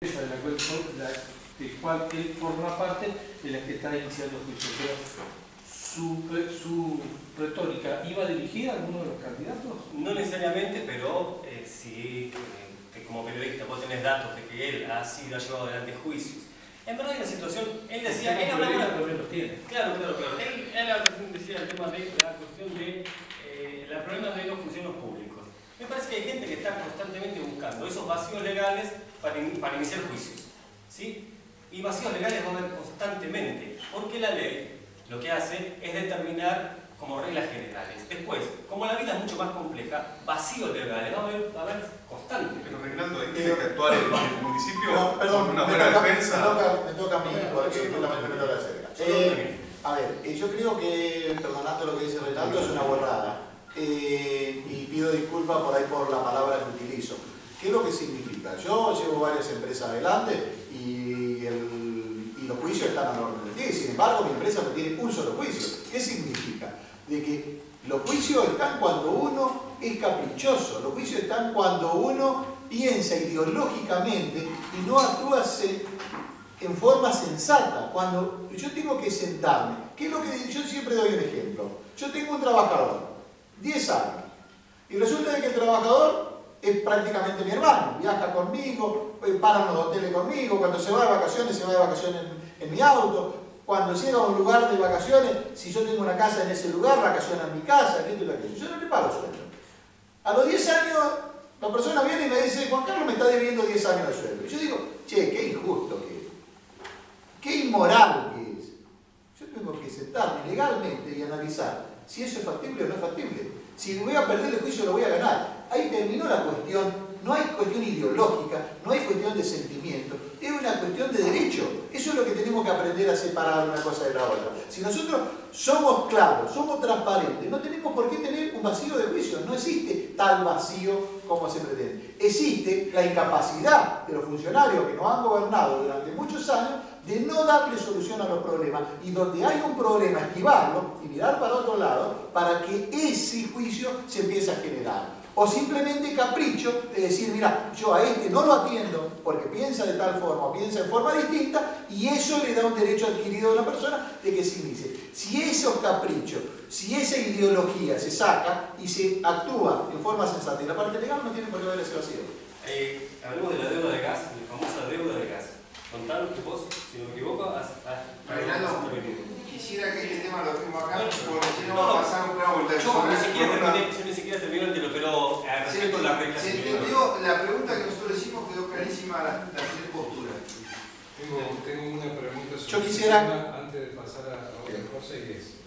de la cual, la, de cual él forma parte de la que está iniciando el juicio. Pero su, su retórica iba dirigida a alguno de los candidatos. No necesariamente, pero eh, si eh, como periodista vos tenés datos de que él ha sido ha llevado adelante juicios. En verdad hay una situación, él decía, él hablaba... los tiene. Claro, claro, claro. Él, él decía el tema de la cuestión de eh, los problemas de los funcionarios públicos. Me parece que hay gente que está constantemente buscando esos vacíos legales para, para iniciar juicios. ¿sí? Y vacíos legales va a haber constantemente, porque la ley lo que hace es determinar como reglas generales. Después, como la vida es mucho más compleja, vacíos legales va a haber, va a haber constante. Pero Reinaldo, tiene que actuar el, el municipio No, perdón, con una me buena toca, defensa. me toca, me toca a mí, porque yo justamente me toca cerca. Eh, a ver, eh, yo creo que, perdonando lo que dice Reinaldo, es una borrada. Eh, y pido disculpas por ahí por la palabra que utilizo. ¿Qué es lo que significa? Yo llevo varias empresas adelante y, los juicios están a la orden del día. Sin embargo, mi empresa no tiene un solo juicio. ¿Qué significa? De que los juicios están cuando uno es caprichoso, los juicios están cuando uno piensa ideológicamente y no actúa en forma sensata. Cuando yo tengo que sentarme, ¿qué es lo que yo siempre doy un ejemplo? Yo tengo un trabajador, 10 años, y resulta que el trabajador es prácticamente mi hermano, viaja conmigo, eh, para en los hoteles conmigo, cuando se va de vacaciones, se va de vacaciones en, mi auto, cuando llega a un lugar de vacaciones, si yo tengo una casa en ese lugar, vacaciona en mi casa, y. Yo no le pago sueldo. A los 10 años, la persona viene y me dice, Juan Carlos me está debiendo 10 años de sueldo. Yo digo, che, qué injusto que es. Qué inmoral que es. Yo tengo que sentarme legalmente y analizar si eso es factible o no es factible. Si voy a perder el juicio, lo voy a ganar. Ahí terminó la cuestión. No hay cuestión ideológica, no hay cuestión de sentimiento, es una cuestión de derecho. Eso es lo que tenemos que aprender a separar una cosa de la otra. Si nosotros somos claros, somos transparentes, no tenemos por qué tener un vacío de juicio. No existe tal vacío como se pretende. Existe la incapacidad de los funcionarios que nos han gobernado durante muchos años de no darle solución a los problemas y donde hay un problema esquivarlo y mirar para otro lado para que ese juicio se empiece a generar. O simplemente capricho de decir, mira, yo a este no lo atiendo porque piensa de tal forma o piensa en forma distinta y eso le da un derecho adquirido a una persona de que se inicie. Si esos caprichos, si esa ideología se saca y se actúa en forma sensata y la parte legal no tiene por qué haber ese vacío. Eh, hablemos de la deuda de gas, la famosa deuda de gas. Contanos que vos, si no me equivoco, has, has, Reinaldo, has intervenido. Quisiera que este tema lo dejemos acá, porque si no No, va a pasar una vuelta de Yo ni siquiera pero eh, Se, respecto a las reglas. se entendió, la pregunta que nosotros hicimos quedó clarísima la, la tres posturas. Tengo, tengo una pregunta sobre Yo quisiera- el tema antes de pasar a otra cosa y es,